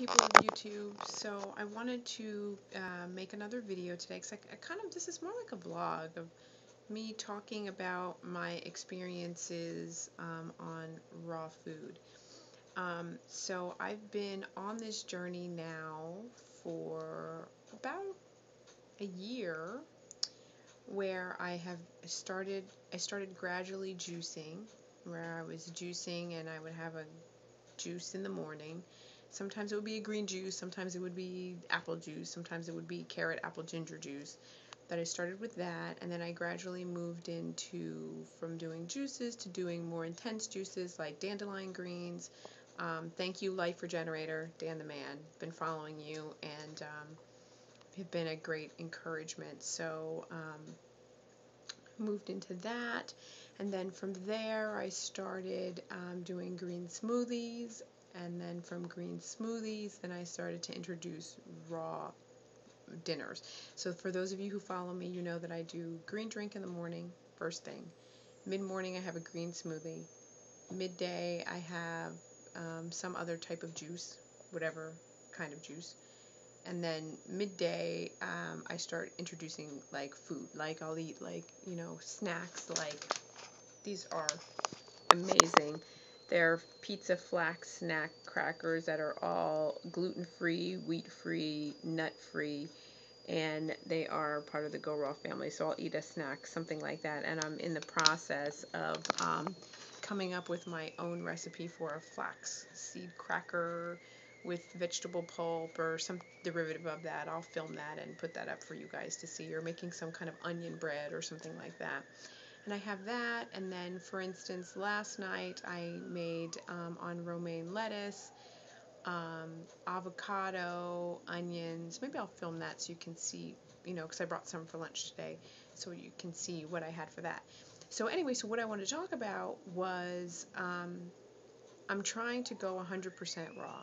people of YouTube. So I wanted to uh, make another video today because I, I, kind of, this is more like a vlog of me talking about my experiences um, on raw food. Um, so I've been on this journey now for about a year where I have started, I started gradually juicing where I was juicing and I would have a juice in the morning Sometimes it would be a green juice, sometimes it would be apple juice, sometimes it would be carrot, apple, ginger juice. That I started with that, and then I gradually moved into from doing juices to doing more intense juices like dandelion greens. Um, thank you, Life Regenerator, Dan the Man. Been following you and um, have been a great encouragement. So um, moved into that, and then from there I started um, doing green smoothies and then from green smoothies, then I started to introduce raw dinners. So for those of you who follow me, you know that I do green drink in the morning, first thing. Mid morning, I have a green smoothie. Midday, I have um, some other type of juice, whatever kind of juice. And then midday, um, I start introducing like food. Like I'll eat like, you know, snacks like these are amazing. They're pizza flax snack crackers that are all gluten free, wheat free, nut free, and they are part of the Go Raw family. So I'll eat a snack, something like that. And I'm in the process of um, coming up with my own recipe for a flax seed cracker with vegetable pulp or some derivative of that. I'll film that and put that up for you guys to see. Or making some kind of onion bread or something like that and I have that. And then, for instance, last night I made um, on romaine lettuce, um, avocado, onions. Maybe I'll film that so you can see, you know, because I brought some for lunch today, so you can see what I had for that. So anyway, so what I wanted to talk about was um, I'm trying to go 100% raw.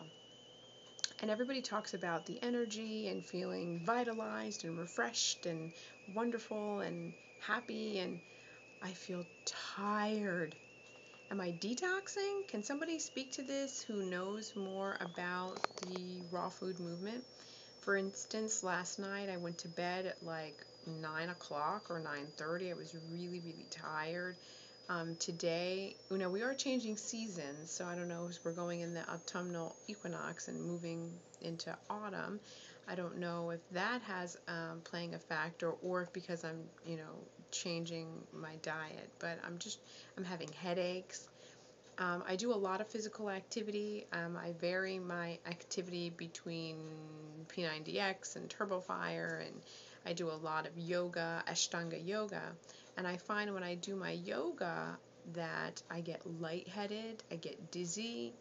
And everybody talks about the energy and feeling vitalized and refreshed and wonderful and happy and I feel tired. Am I detoxing? Can somebody speak to this who knows more about the raw food movement? For instance, last night I went to bed at like 9 o'clock or 9.30. I was really, really tired. Um, today, you know, we are changing seasons, so I don't know if we're going in the autumnal equinox and moving into autumn. I don't know if that has um, playing a factor or if because I'm, you know, changing my diet, but I'm just I'm having headaches. Um, I do a lot of physical activity. Um, I vary my activity between P90X and TurboFire, and I do a lot of yoga, Ashtanga yoga. And I find when I do my yoga that I get lightheaded, I get dizzy,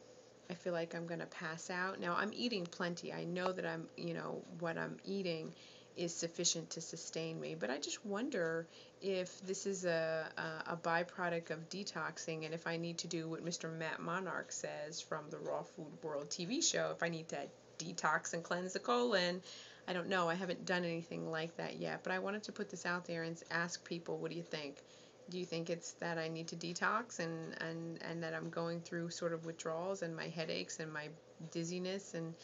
I feel like I'm going to pass out. Now, I'm eating plenty. I know that I'm, you know, what I'm eating is sufficient to sustain me. But I just wonder if this is a, a, a, byproduct of detoxing and if I need to do what Mr. Matt Monarch says from the Raw Food World TV show, if I need to detox and cleanse the colon. I don't know. I haven't done anything like that yet. But I wanted to put this out there and ask people, what do you think? Do you think it's that I need to detox and, and, and that I'm going through sort of withdrawals and my headaches and my dizziness and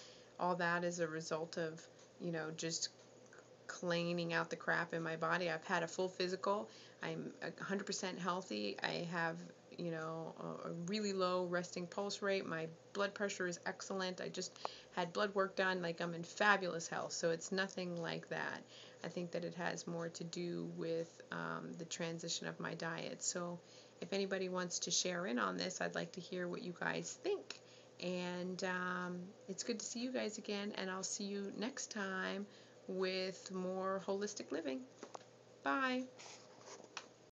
all that is a result of, you know, just cleaning out the crap in my body. I've had a full physical. I'm 100% healthy. I have, you know, a, really low resting pulse rate. My blood pressure is excellent. I just had blood work done. Like I'm in fabulous health. So it's nothing like that. I think that it has more to do with um, the transition of my diet. So if anybody wants to share in on this, I'd like to hear what you guys think. And um, it's good to see you guys again, and I'll see you next time with more holistic living. Bye.